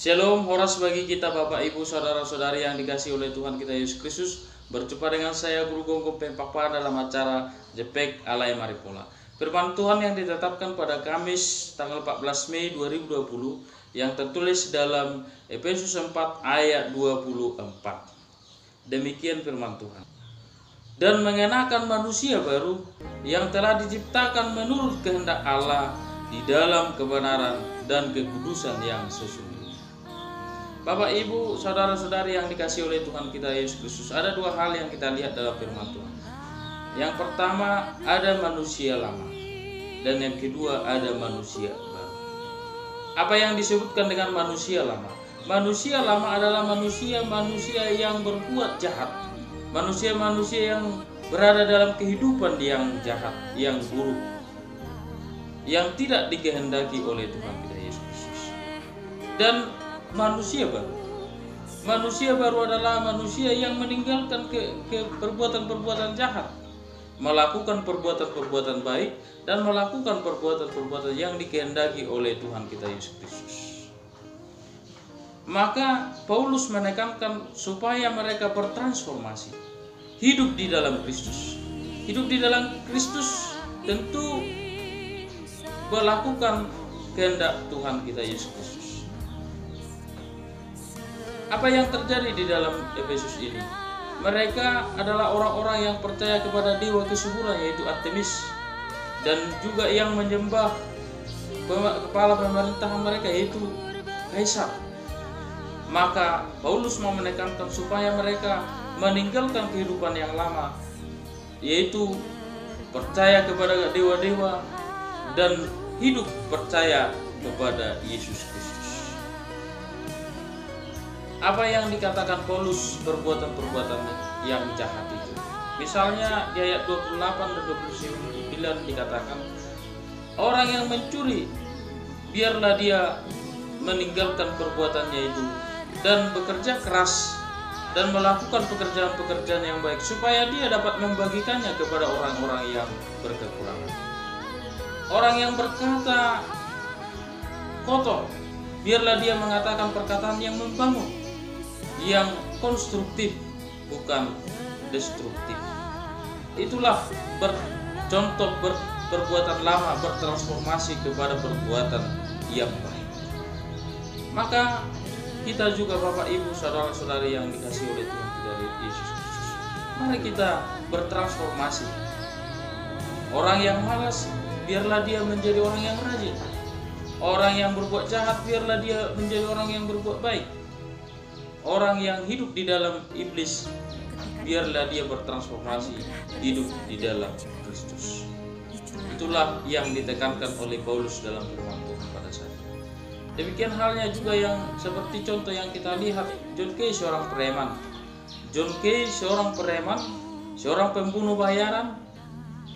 Shalom, horas bagi kita Bapak Ibu Saudara-saudari yang dikasih oleh Tuhan kita Yesus Kristus. Berjumpa dengan saya Guru Gonggo Pempapa dalam acara Jepek Alay Maripola Firman Tuhan yang ditetapkan pada Kamis tanggal 14 Mei 2020 Yang tertulis dalam Efesus 4 ayat 24 Demikian firman Tuhan. Dan mengenakan manusia baru yang telah diciptakan menurut kehendak Allah di dalam kebenaran dan kekudusan yang sesungguhnya. Bapak, Ibu, saudara-saudari yang dikasih oleh Tuhan kita Yesus Kristus, ada dua hal yang kita lihat dalam firman Tuhan. Yang pertama, ada manusia lama, dan yang kedua, ada manusia baru. Apa yang disebutkan dengan manusia lama? Manusia lama adalah manusia-manusia yang berbuat jahat, manusia-manusia yang berada dalam kehidupan yang jahat, yang buruk, yang tidak dikehendaki oleh Tuhan kita Yesus Kristus. Dan manusia baru. Manusia baru adalah manusia yang meninggalkan ke, ke perbuatan-perbuatan jahat, melakukan perbuatan-perbuatan baik dan melakukan perbuatan-perbuatan yang dikehendaki oleh Tuhan kita Yesus Kristus. Maka Paulus menekankan supaya mereka bertransformasi, hidup di dalam Kristus. Hidup di dalam Kristus tentu melakukan kehendak Tuhan kita Yesus Kristus. Apa yang terjadi di dalam Efesus ini? Mereka adalah orang-orang yang percaya kepada dewa kesuburan yaitu Artemis dan juga yang menyembah kepala pemerintahan mereka yaitu Kaisar. Maka Paulus mau menekankan supaya mereka meninggalkan kehidupan yang lama yaitu percaya kepada dewa-dewa dan hidup percaya kepada Yesus Kristus. Apa yang dikatakan Paulus perbuatan-perbuatan yang jahat itu? Misalnya di ayat 28 dan 29 dikatakan orang yang mencuri biarlah dia meninggalkan perbuatannya itu dan bekerja keras dan melakukan pekerjaan-pekerjaan yang baik supaya dia dapat membagikannya kepada orang-orang yang berkekurangan. Orang yang berkata kotor, biarlah dia mengatakan perkataan yang membangun, yang konstruktif, bukan destruktif. Itulah bercontoh ber, perbuatan lama bertransformasi kepada perbuatan yang baik. Maka kita juga Bapak Ibu saudara-saudari yang dikasih oleh Tuhan kita Yesus. Mari kita bertransformasi. Orang yang malas biarlah dia menjadi orang yang rajin. Orang yang berbuat jahat biarlah dia menjadi orang yang berbuat baik. Orang yang hidup di dalam iblis biarlah dia bertransformasi hidup di dalam Kristus. Itulah yang ditekankan oleh Paulus dalam firman Tuhan pada saat ini. Demikian halnya juga yang seperti contoh yang kita lihat John Kay seorang preman. John Kay seorang preman, seorang pembunuh bayaran.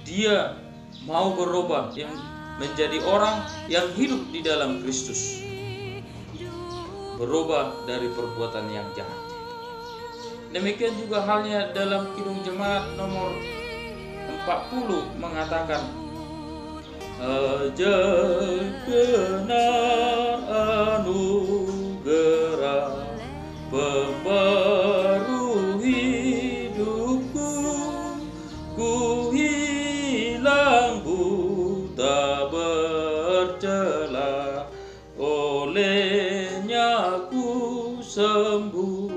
Dia mau berubah yang menjadi orang yang hidup di dalam Kristus. Berubah dari perbuatan yang jahat. Demikian juga halnya dalam Kidung Jemaat nomor 40 mengatakan benar anugerah sembuh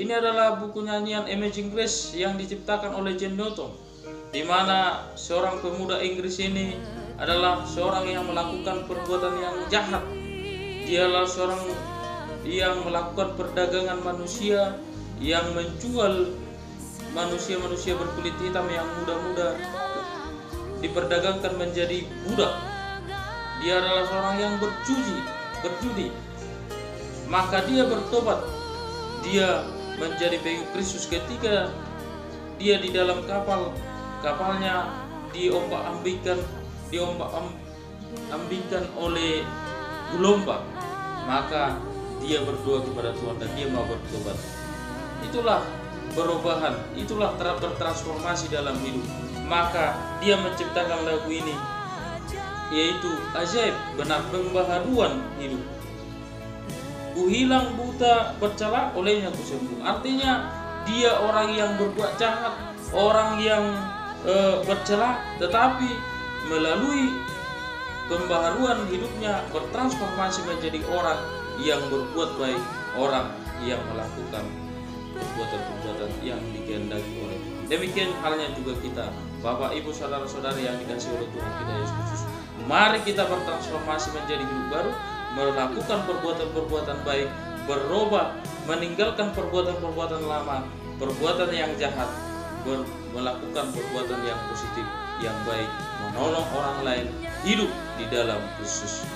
ini adalah buku nyanyian Amazing Grace yang diciptakan oleh John Newton di mana seorang pemuda Inggris ini adalah seorang yang melakukan perbuatan yang jahat. Dialah seorang yang melakukan perdagangan manusia, yang menjual manusia-manusia berkulit hitam yang muda-muda diperdagangkan menjadi budak. Dia adalah seorang yang berjudi, berjudi. Maka dia bertobat. Dia menjadi pengikut Kristus ketika dia di dalam kapal, kapalnya diombak-ambingkan diombak ambingkan oleh gelombang maka dia berdoa kepada Tuhan dan dia mau bertobat. Itulah perubahan itulah bertransformasi dalam hidup. Maka dia menciptakan lagu ini yaitu ajaib benar pembaharuan hidup ku hilang buta bercela olehnya ku sembuh artinya dia orang yang berbuat jahat orang yang e, bercela tetapi melalui pembaharuan hidupnya bertransformasi menjadi orang yang berbuat baik orang yang melakukan perbuatan-perbuatan yang dikehendaki oleh. Demikian halnya juga kita, Bapak, Ibu, saudara-saudari yang dikasih oleh Tuhan kita Yesus Kristus. Mari kita bertransformasi menjadi hidup baru, melakukan perbuatan-perbuatan baik, berubah, meninggalkan perbuatan-perbuatan lama, perbuatan yang jahat, ber, melakukan perbuatan yang positif, yang baik, menolong orang lain, hidup di dalam Kristus.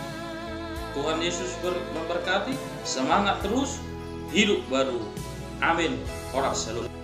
Tuhan Yesus memberkati, semangat terus, hidup baru. Amin. Orang selalu.